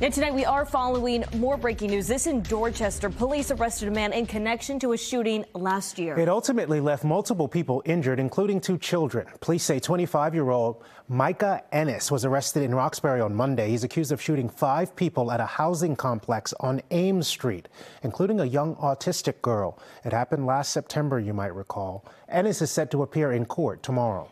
Now tonight we are following more breaking news. This in Dorchester. Police arrested a man in connection to a shooting last year. It ultimately left multiple people injured, including two children. Police say 25 year old Micah Ennis was arrested in Roxbury on Monday. He's accused of shooting five people at a housing complex on Ames Street, including a young autistic girl. It happened last September, you might recall. Ennis is set to appear in court tomorrow.